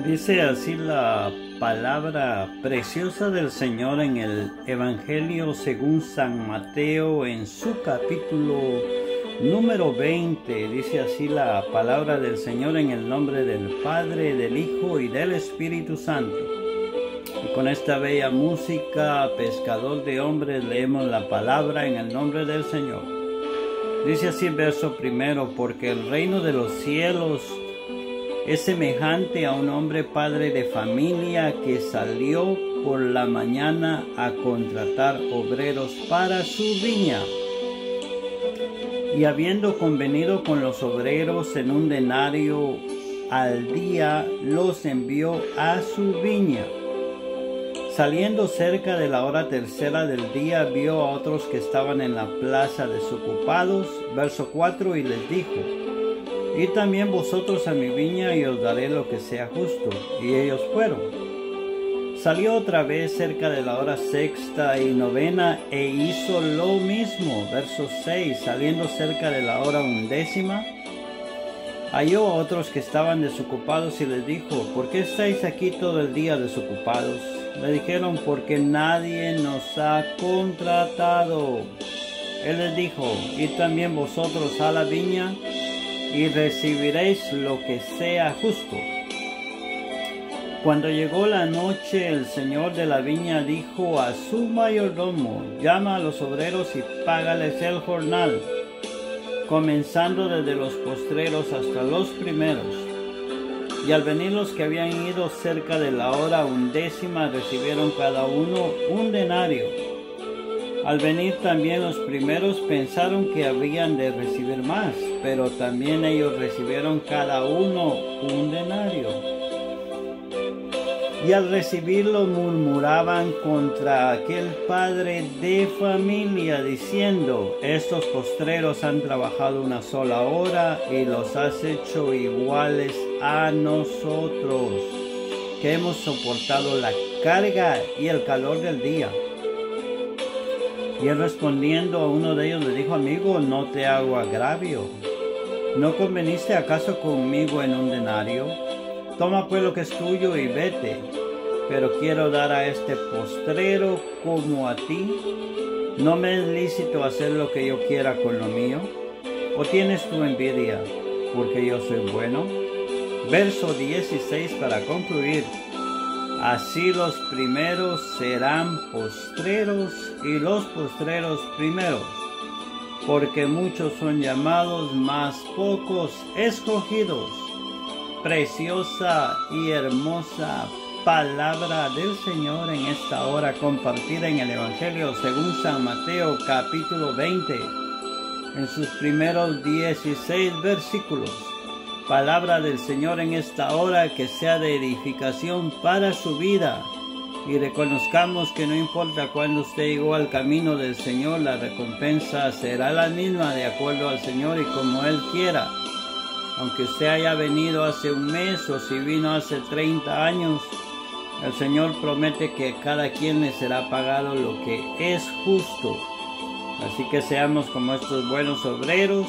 Dice así la palabra preciosa del Señor en el Evangelio según San Mateo en su capítulo número 20. Dice así la palabra del Señor en el nombre del Padre, del Hijo y del Espíritu Santo. Y con esta bella música, pescador de hombres, leemos la palabra en el nombre del Señor. Dice así el verso primero, porque el reino de los cielos es semejante a un hombre padre de familia que salió por la mañana a contratar obreros para su viña. Y habiendo convenido con los obreros en un denario al día, los envió a su viña. Saliendo cerca de la hora tercera del día, vio a otros que estaban en la plaza desocupados, verso 4, y les dijo, y también vosotros a mi viña y os daré lo que sea justo. Y ellos fueron. Salió otra vez cerca de la hora sexta y novena e hizo lo mismo. Verso 6. Saliendo cerca de la hora undécima, halló a otros que estaban desocupados y les dijo, ¿por qué estáis aquí todo el día desocupados? Le dijeron, porque nadie nos ha contratado. Él les dijo, ¿y también vosotros a la viña? Y recibiréis lo que sea justo. Cuando llegó la noche, el señor de la viña dijo a su mayordomo, llama a los obreros y págales el jornal, comenzando desde los postreros hasta los primeros. Y al venir los que habían ido cerca de la hora undécima, recibieron cada uno un denario. Al venir también los primeros pensaron que habían de recibir más, pero también ellos recibieron cada uno un denario. Y al recibirlo murmuraban contra aquel padre de familia, diciendo, estos postreros han trabajado una sola hora y los has hecho iguales a nosotros, que hemos soportado la carga y el calor del día. Y él respondiendo a uno de ellos le dijo, amigo, no te hago agravio. ¿No conveniste acaso conmigo en un denario? Toma pues lo que es tuyo y vete. Pero quiero dar a este postrero como a ti. ¿No me es lícito hacer lo que yo quiera con lo mío? ¿O tienes tu envidia porque yo soy bueno? Verso 16 para concluir. Así los primeros serán postreros y los postreros primeros, porque muchos son llamados, más pocos escogidos. Preciosa y hermosa palabra del Señor en esta hora compartida en el Evangelio según San Mateo capítulo 20, en sus primeros 16 versículos palabra del Señor en esta hora que sea de edificación para su vida. Y reconozcamos que no importa cuándo usted llegó al camino del Señor, la recompensa será la misma de acuerdo al Señor y como Él quiera. Aunque usted haya venido hace un mes o si vino hace 30 años, el Señor promete que cada quien le será pagado lo que es justo. Así que seamos como estos buenos obreros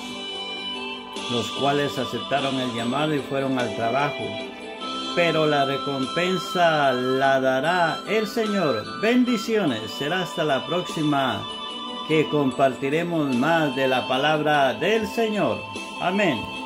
los cuales aceptaron el llamado y fueron al trabajo. Pero la recompensa la dará el Señor. Bendiciones. Será hasta la próxima que compartiremos más de la palabra del Señor. Amén.